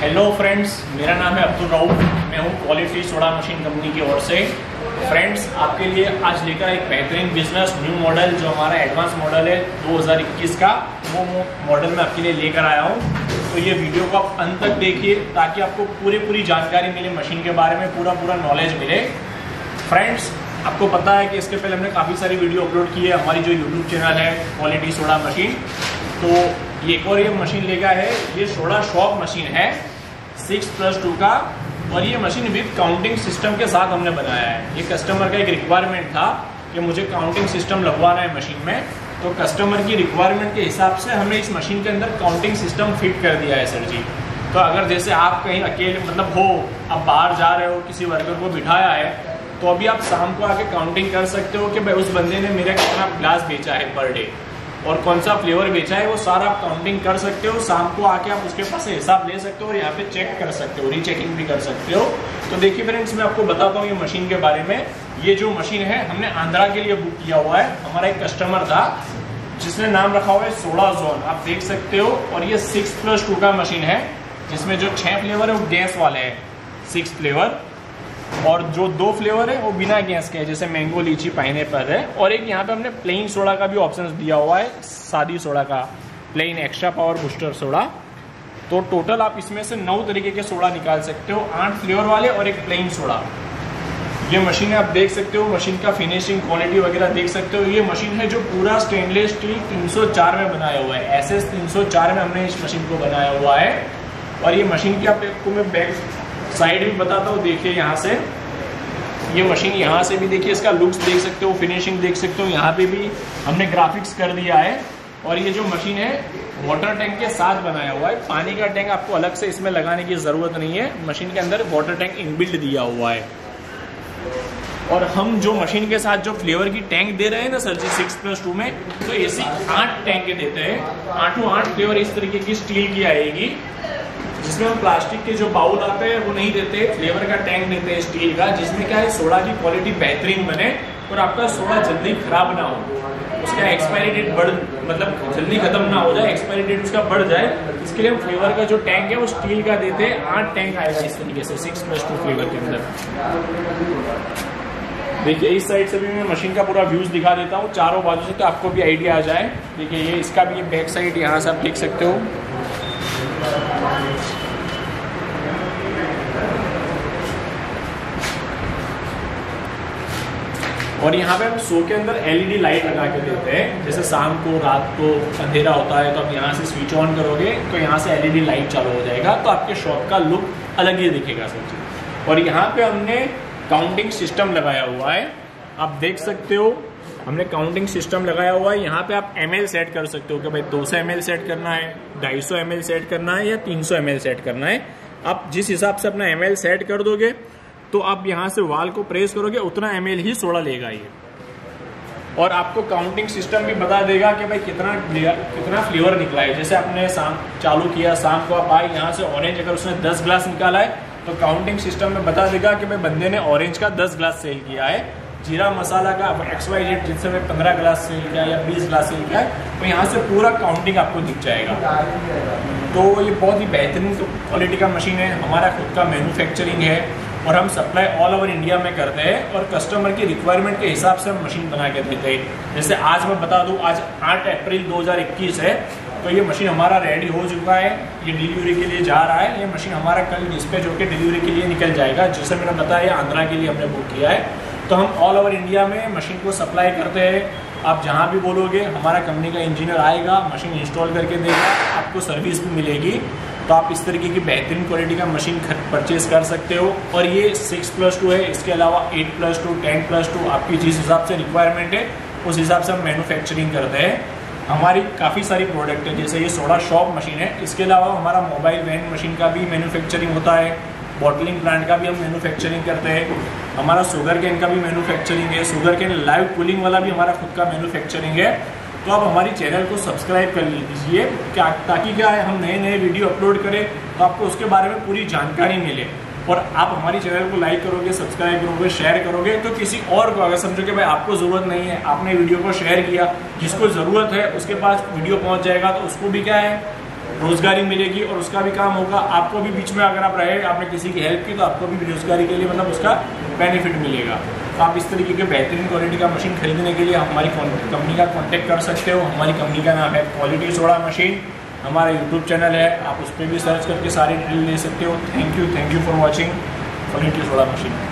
Hello friends मेरा नाम है अब्दुल राउफ। मैं हूँ क्वालिटी सोडा मशीन कंपनी की ओर से। फ्रेंड्स आपके लिए आज लेकर एक बेहतरीन बिज़नेस न्यू मॉडल जो हमारा एडवांस मॉडल है 2021 का, वो मॉडल मैं आपके लिए लेकर आया हूँ। तो ये वीडियो को आप अंत तक देखिए ताकि आपको पूरी पूरी जानकारी मिले मशीन के बारे में पूरा पूरा नॉलेज मिले। फ्रेंड्स आपको पता है कि इसके पहले हमने काफ़ी सारी वीडियो अपलोड की है, हमारी जो यूट्यूब चैनल है क्वालिटी सोडा मशीन तो ये एक और ये मशीन लेगा है। ये सोडा शॉप मशीन है सिक्स प्लस टू का। और ये मशीन विद काउंटिंग सिस्टम के साथ हमने बनाया है। ये कस्टमर का एक रिक्वायरमेंट था कि मुझे काउंटिंग सिस्टम लगवाना है मशीन में। तो कस्टमर की रिक्वायरमेंट के हिसाब से हमने इस मशीन के अंदर काउंटिंग सिस्टम फिट कर दिया है सर जी। तो अगर जैसे आप कहीं अकेले मतलब हो, आप बाहर जा रहे हो, किसी वर्कर को बिठाया है तो अभी आप शाम को आके काउंटिंग कर सकते हो कि भाई उस बंदे ने मेरा कितना ग्लास बेचा है पर डे और कौन सा फ्लेवर बेचा है वो सारा आप काउंटिंग कर सकते हो। शाम को आके आप उसके पास हिसाब ले सकते हो और यहाँ पे चेक कर सकते हो रीचेकिंग भी कर सकते हो। तो देखिए फ्रेंड्स मैं आपको बताता हूँ ये मशीन के बारे में। ये जो मशीन है, हमने आंध्रा के लिए बुक किया हुआ है। हमारा एक कस्टमर था, जिसने नाम रखा हुआ है सोलह जोन आप देख सकते हो, और ये सिक्स प्लस टू का मशीन है, जिसमें जो छह फ्लेवर है वो गैस वाले हैं। सिक्स फ्लेवर और जो दो फ्लेवर है, वो बिना गैस के है, जैसे मैंगो लीची पाइने है। और एक यहाँ पे हमने प्लेन सोडा का भी ऑप्शन दिया हुआ है, सादी सोडा का। Plain extra power booster soda तो टोटल आप इसमें से नौ तरीके के सोडा निकाल सकते हो, आठ फ्लेवर वाले और एक प्लेन सोडा ये मशीन आप देख सकते हो मशीन का फिनिशिंग क्वालिटी वगैरह देख सकते हो। ये मशीन है जो पूरा स्टेनलेस स्टील 304 में बनाया हुआ है। एस एस 304 में हमने इस मशीन को बनाया हुआ है। और ये मशीन की आपको मैं बैक साइड भी बताता हूँ, देखिए यहाँ से। ये मशीन यहाँ से भी देखिए, इसका लुक्स देख सकते हो फिनिशिंग देख सकते हो, यहाँ पे भी हमने ग्राफिक्स कर दिया है। और ये जो मशीन है वाटर टैंक के साथ बनाया हुआ है। पानी का टैंक आपको अलग से इसमें लगाने की ज़रूरत नहीं है। मशीन के अंदर वाटर टैंक इनबिल्ड दिया हुआ है। और हम जो मशीन के साथ जो फ्लेवर की टैंक दे रहे हैं ना, sir ji six plus two में तो ऐसी आठ टैंक देते हैं। आठों आठ फ्लेवर इस तरीके की स्टील की आएगी। जिसमें हम प्लास्टिक के जो बाउल आते हैं, वो नहीं देते, फ्लेवर का टैंक देते हैं, स्टील का, जिसमें क्या है, सोडा की क्वालिटी बेहतरीन बने और आपका सोडा जल्दी खराब ना हो। उसका एक्सपायरी डेट बढ़ मतलब जल्दी खत्म ना हो जाए एक्सपायरी डेट उसका बढ़ जाए, इसके लिए हम फ्लेवर का जो टैंक है, वो स्टील का देते हैं, आठ टैंक आएगा इस तरीके से सिक्स प्लस टू फ्लेवर के अंदर। देखिए, इस साइड से भी मैं मशीन का पूरा व्यूज़ दिखा देता हूँ, चारों बाजू से तो आपको भी आइडिया आ जाए। देखिए, ये इसका भी बैक साइड यहाँ से आप देख सकते हो। और यहाँ पे हम शो के अंदर एलईडी लाइट लगा के देते हैं। जैसे शाम को, रात को अंधेरा होता है तो आप यहाँ से स्विच ऑन करोगे तो यहाँ से एलईडी लाइट चालू हो जाएगा तो आपके शॉप का लुक अलग ही दिखेगा सब चीज़ और यहाँ पे हमने काउंटिंग सिस्टम लगाया हुआ है। आप देख सकते हो हमने काउंटिंग सिस्टम लगाया हुआ है। यहाँ पे आप एमएल सेट कर सकते हो कि भाई 200 एम सेट करना है 250 एम सेट करना है या 300 एम सेट करना है। आप जिस हिसाब से अपना एमएल सेट कर दोगे तो आप यहाँ से वाल को प्रेस करोगे, उतना एमएल ही सोडा लेगा ये। और आपको काउंटिंग सिस्टम भी बता देगा कि भाई कितना कितना फ्लेवर निकला है। जैसे आपने शाम चालू किया, शाम को आप आए, यहाँ से ऑरेंज अगर उसने 10 ग्लास निकाला है तो काउंटिंग सिस्टम में बता देगा कि भाई बंदे ने ऑरेंज का 10 ग्लास सेल किया है। जीरा मसाला का एक्स वाई जेड जिससे मैं पंद्रह ग्लास सेल किया या बीस ग्लास से है तो यहाँ से पूरा काउंटिंग आपको दिख जाएगा। तो ये बहुत ही बेहतरीन क्वालिटी का मशीन है, हमारा खुद का मैन्युफैक्चरिंग है और हम सप्लाई ऑल ओवर इंडिया में करते हैं और कस्टमर की रिक्वायरमेंट के हिसाब से हम मशीन बना के देते हैं। जैसे आज मैं बता दूँ, आज 8 अप्रैल 2021 है तो ये मशीन हमारा रेडी हो चुका है। ये डिलीवरी के लिए जा रहा है। ये मशीन हमारा कल डिस्पैच होकर डिलीवरी के लिए निकल जाएगा, जैसे मैंने बताया आंध्रा के लिए हमने बुक किया है। तो हम ऑल ओवर इंडिया में मशीन को सप्लाई करते हैं। आप जहाँ भी बोलोगे, हमारा कंपनी का इंजीनियर आएगा मशीन इंस्टॉल करके देगा, आपको सर्विस भी मिलेगी। तो आप इस तरीके की बेहतरीन क्वालिटी का मशीन परचेज कर सकते हो। और ये सिक्स प्लस टू है, इसके अलावा eight plus two ten plus two आपकी जिस हिसाब से रिक्वायरमेंट है, उस हिसाब से हम मैनुफैक्चरिंग करते हैं। हमारी काफ़ी सारी प्रोडक्ट है, जैसे ये सोडा शॉप मशीन है। इसके अलावा हमारा मोबाइल वैन मशीन का भी मैन्युफैक्चरिंग होता है। बॉटलिंग प्लांट का भी हम मैन्युफैक्चरिंग करते हैं। हमारा शुगर कैन का भी मैन्युफैक्चरिंग है। शुगर कैन लाइव कूलिंग वाला भी हमारा खुद का मैन्युफैक्चरिंग है। तो आप हमारी चैनल को सब्सक्राइब कर लीजिए क्या ताकि क्या है, हम नए नए वीडियो अपलोड करें तो आपको उसके बारे में पूरी जानकारी मिले। और आप हमारी चैनल को लाइक करोगे सब्सक्राइब करोगे शेयर करोगे तो किसी और को अगर समझो कि भाई आपको ज़रूरत नहीं है, आपने वीडियो को शेयर किया, जिसको ज़रूरत है, उसके पास वीडियो पहुँच जाएगा तो उसको भी क्या है रोजगारी मिलेगी और उसका भी काम होगा। आपको भी बीच में अगर आप रहे, आपने किसी की हेल्प की तो आपको भी रोजगारी के लिए मतलब उसका बेनिफिट मिलेगा। तो आप इस तरीके के बेहतरीन क्वालिटी का मशीन खरीदने के लिए हमारी कंपनी का कॉन्टेक्ट कर सकते हो। हमारी कंपनी का नाम है क्वालिटी सोडा मशीन हमारा यूट्यूब चैनल है। आप उस पर भी सर्च करके सारी डिटेल ले सकते हो। Thank you thank you for watching quality soda machine